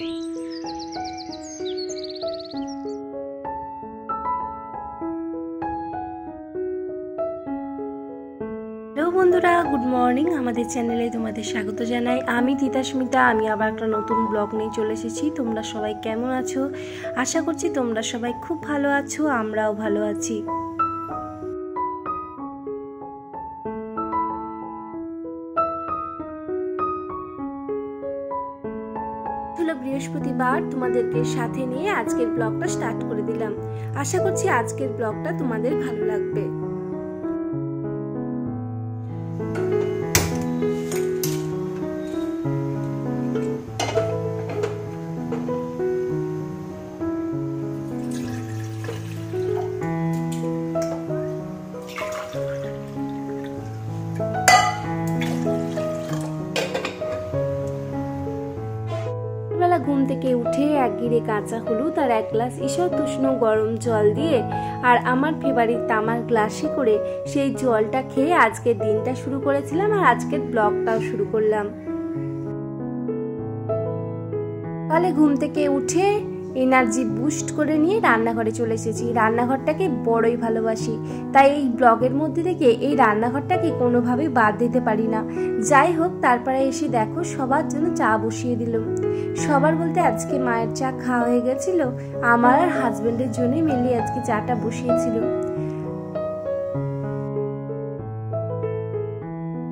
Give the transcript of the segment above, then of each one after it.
বন্ধুরা, good morning. আমাদের চ্যানেলে তোমাদের স্বাগত জানাই। আমি তিতাস্মিতা আমি আবার একটা নতুন ব্লগ নিয়ে চলে এসেছি। তোমরা সবাই কেমন আছো? আশা করছি তোমরা সবাই খুব ভালো আছো, আমরাও ভালো আছি। হলো বৃহস্পতিবার, তোমাদেরকে সাথে নিয়ে আজকের ব্লগটা স্টার্ট করে দিলাম। আশা করছি আজকের ব্লগটা তোমাদের ভালো লাগবে। ঘুম থেকে উঠে এক গিরে কাঁচা হলুদ আর এক গ্লাস ঈষৎ উষ্ণ গরম জল দিয়ে আর আমার ফেভারিট তামার গ্লাসে করে সেই জলটা খেয়ে আজকের দিনটা শুরু করেছিলাম আর আজকের ব্লগটাও শুরু করলাম। সকালে ঘুম থেকে উঠে এনার্জি বুস্ট করে নিয়ে রান্নাঘরে চলে এসেছি। রান্নাঘরটাকে বড়ই ভালোবাসি। তাই এই ব্লগের মধ্যে থেকে এই রান্নাঘরটাকে কোনোভাবেই বাদ দিতে পারি না। যাই হোক, তারপরে এসে দেখো সবার জন্য চা বসিয়ে দিলাম। সবার বলতে আজকে মায়ের চা খাওয়া হয়ে গেছিল। আমার আর হাজবেন্ডের জন্যই মিলিয়ে আজকে চাটা বসিয়েছিল।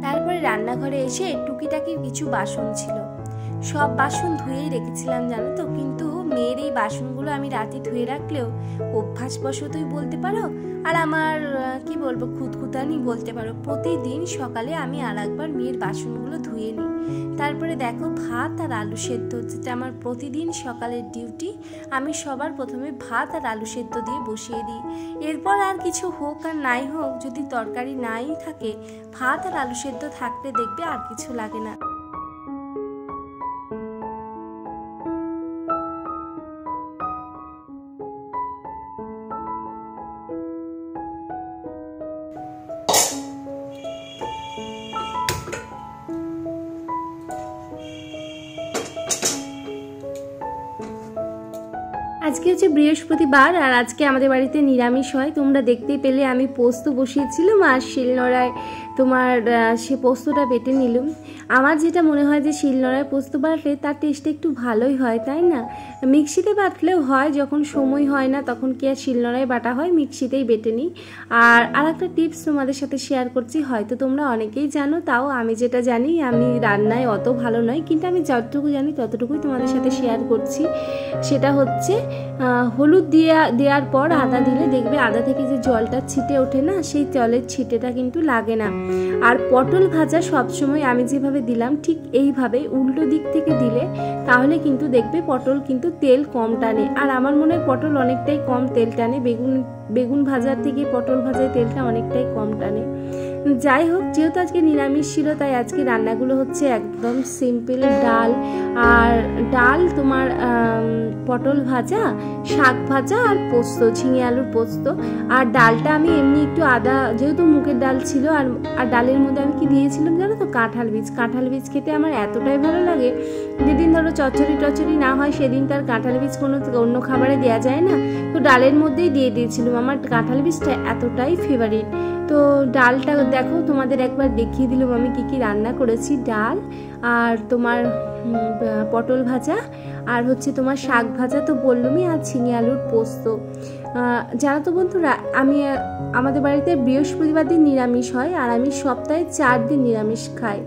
তারপরে রান্নাঘরে এসে টুকিটাকি কিছু বাসন ছিল। সব বাসন ধুয়েই রেখেছিলাম, জানো তো? কিন্তু মেয়ের এই বাসনগুলো আমি রাতে ধুয়ে রাখলেও অভ্যাসবশতই বলতে পারো আর আমার কি বলব, খুঁতখুতানি বলতে পারো। প্রতিদিন সকালে আমি আর একবার মেয়ের বাসনগুলো ধুয়ে নিই। তারপরে দেখো ভাত আর আলু সেদ্ধ যেটা আমার প্রতিদিন সকালের ডিউটি, আমি সবার প্রথমে ভাত আর আলু সেদ্ধ দিয়ে বসিয়ে দিই। এরপর আর কিছু হোক আর নাই হোক, যদি তরকারি নাই থাকে, ভাত আর আলু সেদ্ধ থাকলে দেখবে আর কিছু লাগে না। আজকে হচ্ছে বৃহস্পতিবার আর আজকে আমাদের বাড়িতে নিরামিষ হয়। তোমরা দেখতে পেলে আমি পোস্ত বসিয়েছিলাম আর শিলনোড়ায় তোমার সে পোস্তটা বেটে নিলাম। আমার যেটা মনে হয় যে শিলনোড়ায় পোস্ত বাড়লে তার টেস্টটা একটু ভালোই হয়, তাই না? মিক্সিতে বাটলেও হয় যখন সময় হয় না তখন কি আর শিলনোড়ায় বাটা হয়? মিক্সিতেই বেটে নিই। আর আর একটা টিপস তোমাদের সাথে শেয়ার করছি হয়তো তোমরা অনেকেই জানো তাও আমি যেটা জানি আমি রান্নায় অত ভালো নয় কিন্তু আমি যতটুকু জানি ততটুকুই তোমাদের সাথে শেয়ার করছি। সেটা হচ্ছে হলুদ দিয়ে দেওয়ার পর আদা দিলে দেখবে আদা থেকে যে জলটা ছিটে ওঠে না সেই জলের ছিটেটা কিন্তু লাগে না। আর পটল ভাজা সবসময় আমি যেভাবে দিলাম ঠিক এইভাবে উল্টো দিক থেকে দিলে তাহলে কিন্তু দেখবে পটল কিন্তু তেল কম টানে। আর আমার মনে হয় পটল অনেকটাই কম তেল টানে। বেগুন বেগুন ভাজার থেকে পটল ভাজার তেলটা অনেকটাই কম টানে। যাই হোক, যেহেতু আজকে নিরামিষ ছিল, তাই আজকে রান্নাগুলো হচ্ছে একদম সিম্পল ডাল। আর ডাল তোমার পটল ভাজা, শাক ভাজা আর পোস্ত, ঝিঙে আলুর পোস্ত। আর ডালটা আমি এমনি একটু আদা, যেহেতু মুগের ডাল ছিল, আর আর ডালের মধ্যে আমি কি দিয়েছিলাম জানো তো? কাঁঠাল বীজ। কাঁঠাল বীজ খেতে আমার এতটাই ভালো লাগে। যেদিন ধরো চচ্চড়ি টচড়ি না হয়, সেদিন তার কাঁঠাল বীজ কোনো অন্য খাবারে দেওয়া যায় না। তো ডালের মধ্যেই দিয়ে দিয়েছিলাম আমার কাঁঠাল বীজটা এতটাই ফেভারিট তো ডালটা দেখো, তোমাদের একবার দেখিয়ে দিলাম আমি কি কি রান্না করেছি। ডাল আর তোমার পটল ভাজা আর হচ্ছে তোমার শাক ভাজা তো বললুমই, আর ঝিঙে আলুর পোস্ত। জানো তো বন্ধুরা, আমি, আমাদের বাড়িতে বৃহস্পতিবার দিন নিরামিষ হয়, আর আমি সপ্তাহে চার দিন নিরামিষ খাই।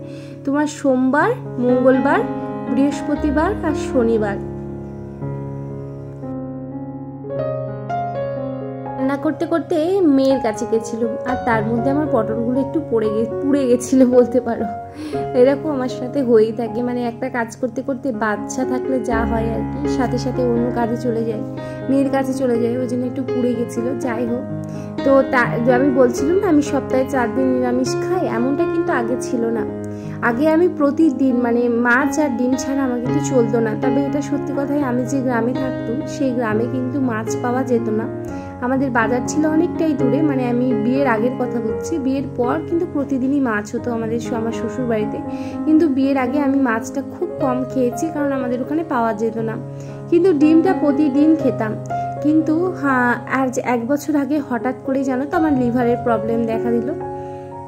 তোমার সোমবার, মঙ্গলবার, বৃহস্পতিবার আর শনিবার। করতে করতে মেয়ের কাছে গেছিলাম আর তার মধ্যে আমার পটলগুলো একটু পড়ে গে, পুড়ে গেছিল বলতে পারো। এরকম আমার সাথে হয়েই থাকে। মানে একটা কাজ করতে করতে বাচ্চা থাকলে যা হয় আর কি, সাথে সাথে অন্য কাজে চলে যায়। মেয়ের কাছে চলে যায়, ওই জন্য একটু পুড়ে গেছিল। যাই হোক, তো তা, আমি বলছিলাম না, আমি সপ্তাহে চার দিন নিরামিষ খাই, এমনটা কিন্তু আগে ছিল না। আগে আমি প্রতিদিন মানে মাছ আর ডিম ছাড়া আমার কিন্তু চলতো না। তবে এটা সত্যি কথাই, আমি যে গ্রামে থাকতাম, সেই গ্রামে কিন্তু মাছ পাওয়া যেত না। আমাদের বাজার ছিল অনেকটাই দূরে মানে আমি বিয়ের আগের কথা বলছি, বিয়ের পর কিন্তু প্রতিদিনই মাছ হতো আমাদের আমার শ্বশুর বাড়িতে। কিন্তু বিয়ের আগে আমি মাছটা খুব কম খেয়েছি, কারণ আমাদের ওখানে পাওয়া যেত না। কিন্তু ডিমটা প্রতিদিন খেতাম। কিন্তু হ্যাঁ আজ এক বছর আগে হঠাৎ করে জানো তো আমার লিভারের প্রবলেম দেখা দিল।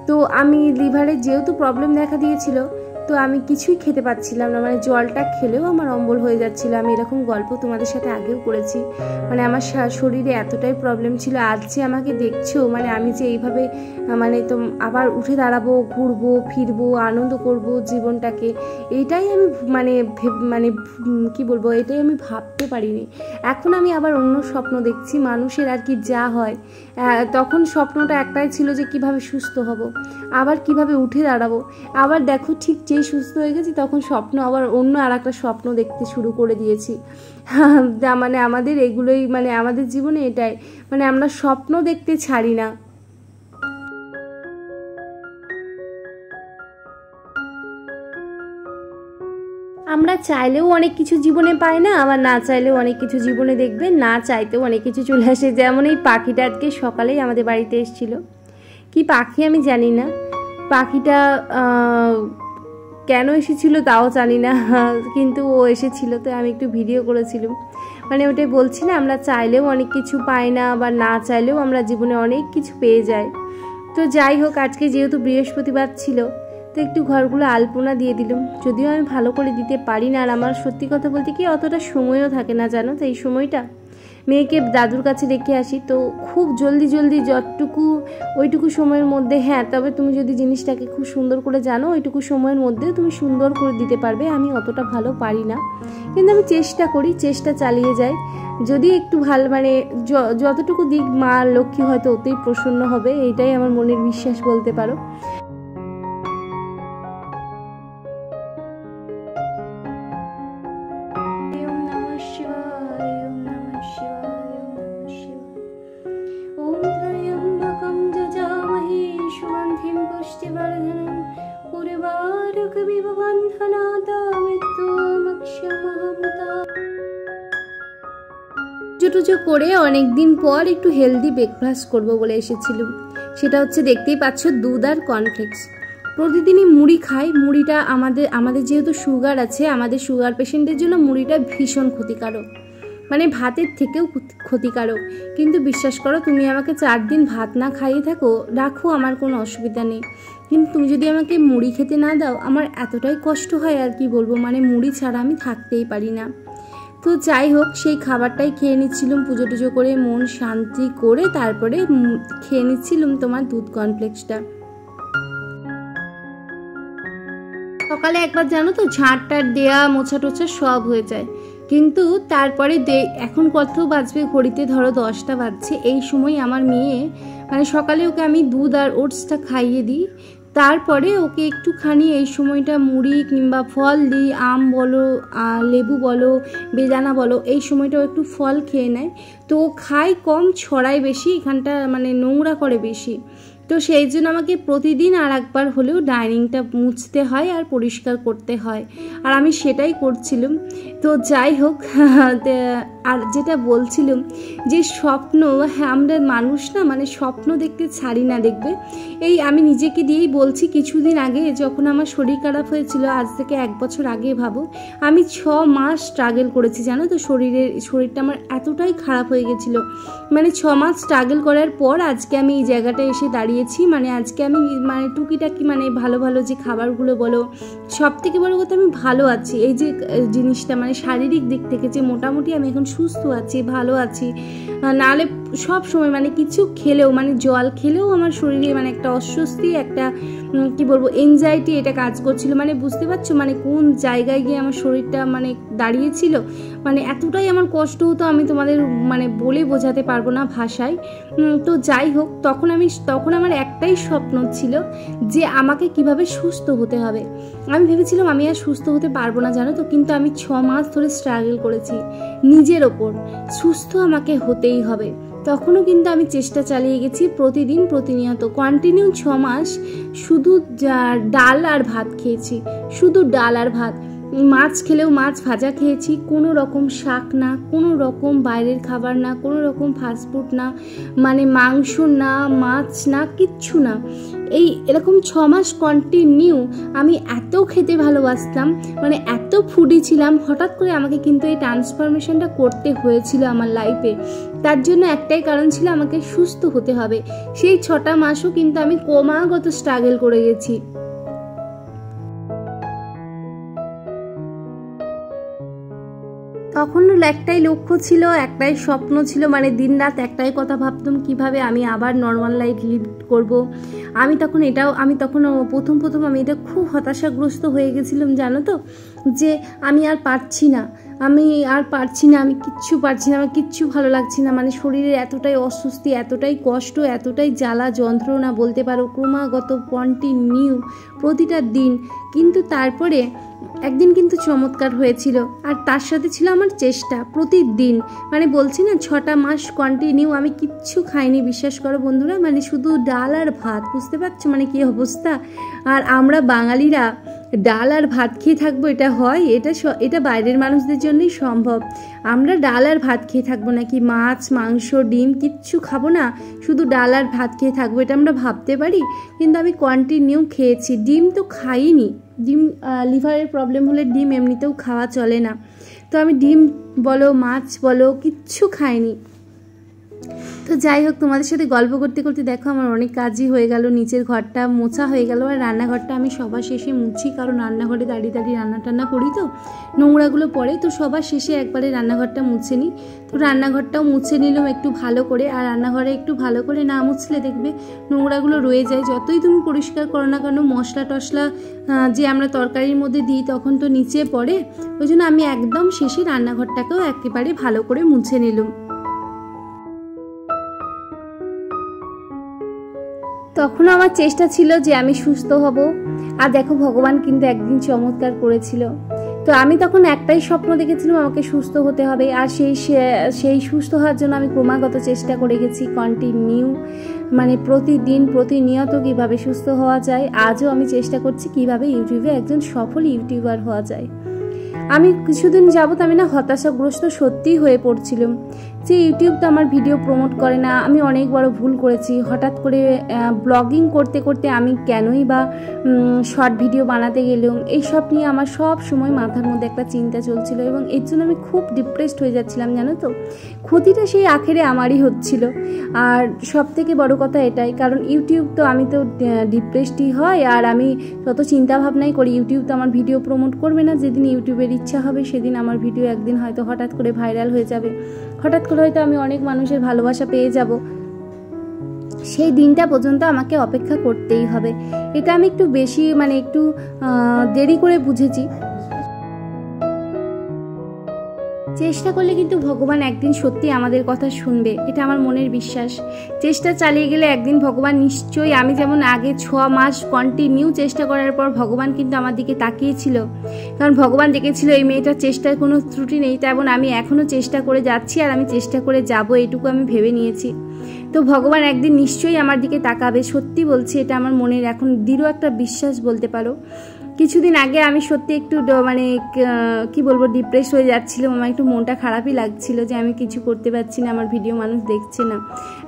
তো আমি লিভারের যেহেতু প্রবলেম দেখা দিয়েছিল তো আমি কিছুই খেতে পাচ্ছিলাম না। মানে জলটা খেলেও আমার অম্বল হয়ে যাচ্ছিল। আমি এরকম গল্প তোমাদের সাথে আগেও করেছি। মানে আমার শরীরে এতটাই প্রবলেম ছিল। আজ যে আমাকে দেখছ মানে আমি যে এইভাবে মানে তো আবার উঠে দাঁড়াবো, ঘুরবো, ফিরবো, আনন্দ করব জীবনটাকে এইটাই আমি মানে মানে কি বলব, এটাই আমি ভাবতে পারিনি। এখন আমি আবার অন্য স্বপ্ন দেখছি। মানুষের আর কি যা হয় তখন স্বপ্নটা একটাই ছিল যে কীভাবে সুস্থ হব, আবার কীভাবে উঠে দাঁড়াবো। আবার দেখো ঠিক যেই সুস্থ হয়ে গেছি, তখন স্বপ্ন আবার অন্য আর একটা স্বপ্ন দেখতে শুরু করে দিয়েছি। মানে আমাদের এগুলোই মানে আমাদের জীবনে এটাই মানে আমরা স্বপ্ন দেখতে ছাড়ি না। আমরা চাইলেও অনেক কিছু জীবনে পাই না, আবার না চাইলেও অনেক কিছু জীবনে দেখবে, না চাইতেও অনেক কিছু চলে আসে। যেমন এই পাখিটা আজকে সকালেই আমাদের বাড়িতে এসেছিল। কি পাখি আমি জানি না। পাখিটা কেন এসেছিল তাও জানি না, কিন্তু ও এসেছিল তো আমি একটু ভিডিও করেছিলাম। মানে ওটাই বলছি না, আমরা চাইলেও অনেক কিছু পাই না বা না চাইলেও আমরা জীবনে অনেক কিছু পেয়ে যাই। তো যাই হোক, আজকে যেহেতু বৃহস্পতিবার ছিল, তো একটু ঘরগুলো আলপনা দিয়ে দিলাম। যদিও আমি ভালো করে দিতে পারি না, আর আমার সত্যি কথা বলতে কি অতটা সময়ও থাকে না, জানো তো এই সময়টা? মেয়েকে দাদুর কাছে রেখে আসি। তো খুব জলদি জলদি যতটুকু, ওইটুকু সময়ের মধ্যে হ্যাঁ তবে তুমি যদি জিনিসটাকে খুব সুন্দর করে জানো, ওইটুকু সময়ের মধ্যে তুমি সুন্দর করে দিতে পারবে। আমি অতটা ভালো পারি না। কিন্তু আমি চেষ্টা করি, চেষ্টা চালিয়ে যাই। যদি একটু ভালো মানে যতটুকু দিক মা লক্ষ্মী হয়তো অতই প্রসন্ন হবে, এইটাই আমার মনের বিশ্বাস বলতে পারো। টুজো করে অনেক দিন পর একটু হেলদি ব্রেকফাস্ট করব বলে এসেছিলাম। সেটা হচ্ছে দেখতেই পাচ্ছ দুধ আর কর্নফ্লেক্স প্রতিদিনই মুড়ি খাই, মুড়িটা আমাদের আমাদের যেহেতু সুগার আছে, আমাদের সুগার পেশেন্টের জন্য মুড়িটা ভীষণ ক্ষতিকারক। মানে ভাতের থেকেও ক্ষতিকারক। কিন্তু বিশ্বাস করো, তুমি আমাকে চার দিন ভাত না খাইয়ে থাকো, রাখো, আমার কোনো অসুবিধা নেই। কিন্তু তুমি যদি আমাকে মুড়ি খেতে না দাও, আমার এতটাই কষ্ট হয় আর কি বলব মানে মুড়ি ছাড়া আমি থাকতেই পারি না। তো যাই হোক, সেই খাবারটাই খেয়ে নিচ্ছিলাম, পুজো টুজো করে মন শান্তি করে তারপরে খেয়ে নিচ্ছিলাম তোমার দুধ কমপ্লেক্সটা সকালে একবার জানো তো ঝাঁট টাট দেয়া মোছা টোছা সব হয়ে যায়। কিন্তু তারপরে এখন কত বাজবে ঘড়িতে? ধরো দশটা বাজছে। এই সময় আমার মেয়ে মানে সকালে ওকে আমি দুধ আর ওটসটা খাইয়ে দিই। তারপরে ওকে একটুখানি এই সময়টা মুড়ি কিংবা ফল দিই, আম বলো লেবু বলো, বেদানা বলো, এই সময়টাও একটু ফল খেয়ে নেয়। তো ও খায় কম, ছড়ায় বেশি, এখানটা মানে নোংরা করে বেশি। তো সেই জন্য আমাকে প্রতিদিন আর একবার হলেও ডাইনিংটা মুছতে হয় আর পরিষ্কার করতে হয়। আর আমি সেটাই করছিলাম। তো যাই হোক আর যেটা বলছিলাম যে স্বপ্ন হ্যাঁ আমরা মানুষ না মানে স্বপ্ন দেখতে ছাড়ি না, দেখবে? এই আমি নিজেকে দিয়েই বলছি, কিছুদিন আগে যখন আমার শরীর খারাপ হয়েছিল, আজ থেকে এক বছর আগে ভাবো, আমি ছ মাস স্ট্রাগল করেছি, জানো তো? শরীরের, শরীরটা আমার এতটাই খারাপ হয়ে গেছিল। মানে ছ মাস স্ট্রাগল করার পর আজকে আমি এই জায়গাটা এসে দাঁড়িয়েছি মানে আজকে আমি মানে টুকিটাকি মানে ভালো ভালো যে খাবারগুলো বলো সব থেকে বড় কথা আমি ভালো আছি। এই যে জিনিসটা মানে শারীরিক দিক থেকে যে মোটামুটি আমি এখন সুস্থ আছি, ভালো আছি। নাহলে সব সময় মানে কিছু খেলেও মানে জল খেলেও আমার শরীরে মানে একটা অস্বস্তি, একটা কি বলব এনজাইটি এটা কাজ করছিল। মানে বুঝতে পারছ মানে কোন জায়গায় গিয়ে আমার শরীরটা মানে দাঁড়িয়েছিল। মানে এতটাই আমার কষ্ট হতো আমি তোমাদের মানে বলে বোঝাতে পারব না ভাষায়। তো যাই হোক, তখন আমি, তখন আমার একটাই স্বপ্ন ছিল যে আমাকে কীভাবে সুস্থ হতে হবে। আমি ভেবেছিলাম আমি আর সুস্থ হতে পারব না, জানো তো? কিন্তু আমি ছ মাস ধরে স্ট্রাগল করেছি নিজের ওপর। সুস্থ আমাকে হতেই হবে। তখনও কিন্তু আমি চেষ্টা চালিয়ে গেছি প্রতিদিন প্রতিনিয়ত। কন্টিনিউ ছ মাস শুধু ডাল আর ভাত খেয়েছি। শুধু ডাল আর ভাত। মাছ খেলেও মাছ ভাজা খেয়েছি। কোনো রকম শাক না, কোনো রকম বাইরের খাবার না, কোনো রকম ফাস্টফুড না মানে মাংস না, মাছ না, কিচ্ছু না। এই এরকম ছ মাস কন্টিনিউ আমি এত খেতে ভালোবাসতাম মানে এত ফুডি ছিলাম, হঠাৎ করে আমাকে কিন্তু এই ট্রান্সফরমেশনটা করতে হয়েছিল আমার লাইফে তার জন্য একটাই কারণ ছিল আমাকে সুস্থ হতে হবে। সেই ছটা মাসও কিন্তু আমি ক্রমাগত স্ট্রাগল করে গেছি। তখন একটাই লক্ষ্য ছিল, একটাই স্বপ্ন ছিল মানে দিন রাত একটাই কথা ভাবতাম, কীভাবে আমি আবার নর্মাল লাইফ লিড করব। আমি তখন এটাও, আমি তখন প্রথম প্রথম আমি এটা খুব হতাশাগ্রস্ত হয়ে গেছিলাম, জানো তো? যে আমি আর পারছি না। আমি আর পারছি না, আমি কিচ্ছু পারছি না, আমার কিচ্ছু ভালো লাগছে না। মানে শরীরের এতটাই অস্বস্তি, এতটাই কষ্ট, এতটাই জ্বালা, যন্ত্রণা, বলতে পারো ক্রমাগত কন্টিনিউ প্রতিটা দিন, কিন্তু তারপরে একদিন কিন্তু চমৎকার হয়েছিল। আর তার সাথে ছিল আমার চেষ্টা প্রতিদিন। মানে বলছি না, ছটা মাস কন্টিনিউ আমি কিচ্ছু খাইনি, বিশ্বাস করো বন্ধুরা। মানে শুধু ডাল আর ভাত, বুঝতে পারছ? মানে কী অবস্থা? আর আমরা বাঙালিরা ডাল আর ভাত খেয়ে থাকব, এটা হয়? এটা এটা বাইরের মানুষদের জন্যই সম্ভব। আমরা ডাল আর ভাত খেয়ে থাকব নাকি? মাছ, মাংস, ডিম কিচ্ছু খাব না। শুধু ডাল আর ভাত খেয়ে থাকব, এটা আমরা ভাবতে পারি? কিন্তু আমি কন্টিনিউ খেয়েছি। ডিম তো খাইনি। ডিম লিভারের প্রবলেম হলে ডিম এমনিতেও খাওয়া চলে না। তো আমি ডিম বলো, মাছ বলো, কিচ্ছু খাইনি। তো যাই হোক, তোমাদের সাথে গল্প করতে করতে দেখো আমার অনেক কাজই হয়ে গেল। নিচের ঘরটা মোছা হয়ে গেল আর রান্নাঘরটা আমি সবার শেষে মুছি, কারণ রান্নাঘরে দাঁড়িয়ে দাঁড়িয়ে রান্না টান্না করি তো। নোংরাগুলো পড়ে, তো সবার শেষে একবারে রান্নাঘরটা মুছে নিই। তো রান্নাঘরটাও মুছে নিলাম একটু ভালো করে, আর রান্নাঘরে একটু ভালো করে না মুছলে দেখবে নোংরাগুলো রয়ে যায়। যতই তুমি পরিষ্কার করো না কেন, মশলা টশলা যে আমরা তরকারির মধ্যে দিই তখন তো নিচে পড়ে। ওই জন্য আমি একদম শেষে রান্নাঘরটাকেও একেবারে ভালো করে মুছে নিলাম। তখনও আমার চেষ্টা ছিল যে আমি সুস্থ হব। আর দেখো, ভগবান কিন্তু একদিন চমৎকার করেছিল। তো আমি তখন একটাই স্বপ্ন দেখেছিলাম, আমাকে সুস্থ হতে হবে। আর সেই সেই সুস্থ হওয়ার জন্য আমি ক্রমাগত চেষ্টা করে গেছি কন্টিনিউ মানে প্রতিদিন প্রতিনিয়ত কীভাবে সুস্থ হওয়া যায়। আজও আমি চেষ্টা করছি কীভাবে ইউটিউবে একজন সফল ইউটিউবার হওয়া যায়। আমি কিছুদিন যাবত আমি না হতাশাগ্রস্ত সত্যিই হয়ে পড়ছিলাম। যে ইউটিউব তো আমার ভিডিও প্রমোট করে না, আমি অনেক বড় ভুল করেছি। হঠাৎ করে ব্লগিং করতে করতে আমি কেনই বা শর্ট ভিডিও বানাতে গেলাম এইসব নিয়ে আমার সব সময় মাথার মধ্যে একটা চিন্তা চলছিল এবং এর জন্য আমি খুব ডিপ্রেসড হয়ে যাচ্ছিলাম, জানো তো? ক্ষতিটা সেই আখেরে আমারই হচ্ছিল। আর সব থেকে বড় কথা এটাই, কারণ ইউটিউব তো আমি তো ডিপ্রেসডই হয় আর আমি তত চিন্তা ভাবনাই করি। ইউটিউব তো আমার ভিডিও প্রমোট করবে না, যেদিন ইউটিউবের ইচ্ছা হবে সেদিন আমার ভিডিও একদিন হয়তো হঠাৎ করে ভাইরাল হয়ে যাবে। হঠাৎ করে হয়তো আমি অনেক মানুষের ভালোবাসা পেয়ে যাব। সেই দিনটা পর্যন্ত আমাকে অপেক্ষা করতেই হবে। এটা আমি একটু বেশি মানে একটু দেরি করে বুঝেছি। চেষ্টা করলে কিন্তু ভগবান একদিন সত্যি আমাদের কথা শুনবে, এটা আমার মনের বিশ্বাস। চেষ্টা চালিয়ে গেলে একদিন ভগবান নিশ্চয়ই, আমি যেমন আগে ছ মাস কন্টিনিউ চেষ্টা করার পর ভগবান কিন্তু আমার দিকে তাকিয়েছিল। কারণ ভগবান দেখেছিল এই মেয়েটার চেষ্টার কোনো ত্রুটি নেই, তেমন আমি এখনও চেষ্টা করে যাচ্ছি আর আমি চেষ্টা করে যাব এটুকু আমি ভেবে নিয়েছি। তো ভগবান একদিন নিশ্চয়ই আমার দিকে তাকাবে, সত্যি বলছি, এটা আমার মনের এখন দৃঢ় একটা বিশ্বাস বলতে পারো। কিছুদিন আগে আমি সত্যি একটু মানে কি বলব ডিপ্রেস হয়ে যাচ্ছিলাম। আমার একটু মনটা খারাপই লাগছিল যে আমি কিছু করতে পারছি না, আমার ভিডিও মানুষ দেখছে না।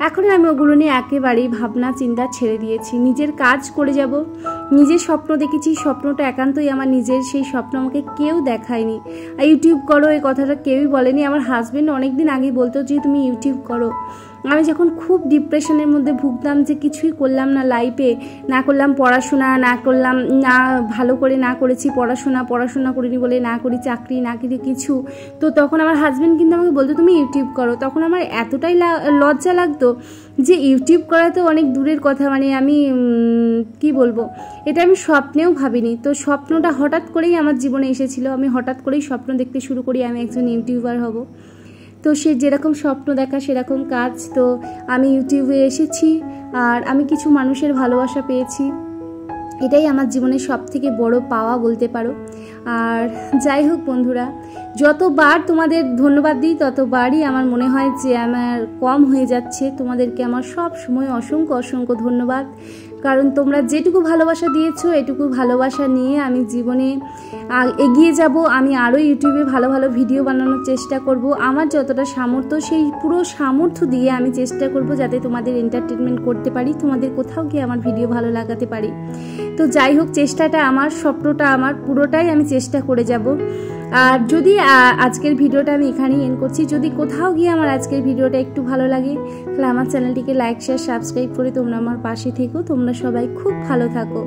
এখন আমি ওগুলো নিয়ে একেবারেই ভাবনা, চিন্তা ছেড়ে দিয়েছি। নিজের কাজ করে যাব, নিজের স্বপ্ন দেখেছি। স্বপ্নটা একান্তই আমার নিজের, সেই স্বপ্ন আমাকে কেউ দেখায়নি। আর ইউটিউব করো, এই কথাটা কেউই বলেনি। আমার হাজব্যান্ড অনেকদিন আগেই বলতো যে, তুমি ইউটিউব করো। আমি যখন খুব ডিপ্রেশনের মধ্যে ভুগতাম যে কিছুই করলাম না লাইফে না করলাম পড়াশোনা, না করলাম, না ভালো করে না করেছি পড়াশোনা পড়াশোনা করিনি বলে না করি চাকরি, না করি কিছু, তো তখন আমার হাজব্যান্ড কিন্তু আমাকে বলতো, তুমি ইউটিউব করো। তখন আমার এতটাই লজ্জা লাগতো যে ইউটিউব করা তো অনেক দূরের কথা মানে আমি কি বলব, এটা আমি স্বপ্নেও ভাবিনি। তো স্বপ্নটা হঠাৎ করেই আমার জীবনে এসেছিল। আমি হঠাৎ করেই স্বপ্ন দেখতে শুরু করি, আমি একজন ইউটিউবার হব। তো সে যেরকম স্বপ্ন দেখা, সেরকম কাজ। তো আমি ইউটিউবে এসেছি আর আমি কিছু মানুষের ভালোবাসা পেয়েছি। এটাই আমার জীবনের সব থেকে বড় পাওয়া বলতে পারো। আর যাই হোক বন্ধুরা, যতবার তোমাদের ধন্যবাদ দিই, ততবারই আমার মনে হয় যে আমার কম হয়ে যাচ্ছে। তোমাদেরকে আমার সব সময় অসংখ্য অসংখ্য ধন্যবাদ। কারণ তোমরা যেটুকু ভালোবাসা দিয়েছ, এটুকু ভালোবাসা নিয়ে আমি জীবনে এগিয়ে যাব। আমি আরও ইউটিউবে ভালো ভালো ভিডিও বানানোর চেষ্টা করব। আমার যতটা সামর্থ্য, সেই পুরো সামর্থ্য দিয়ে আমি চেষ্টা করব যাতে তোমাদের এন্টারটেনমেন্ট করতে পারি, তোমাদের কোথাও গিয়ে আমার ভিডিও ভালো লাগাতে পারি। তো যাই হোক, চেষ্টাটা আমার, স্বপ্নটা আমার, পুরোটাই আমি চেষ্টা করে যাব। আর যদি আজকের ভিডিওটা আমি এখানেই এন করছি। যদি কোথাও গিয়ে আমার আজকের ভিডিওটা একটু ভালো লাগে, তাহলে আমার চ্যানেলটিকে লাইক শেয়ার সাবস্ক্রাইব করে তোমরা আমার পাশে থেকো। তোমরা সবাই খুব ভালো থাকো।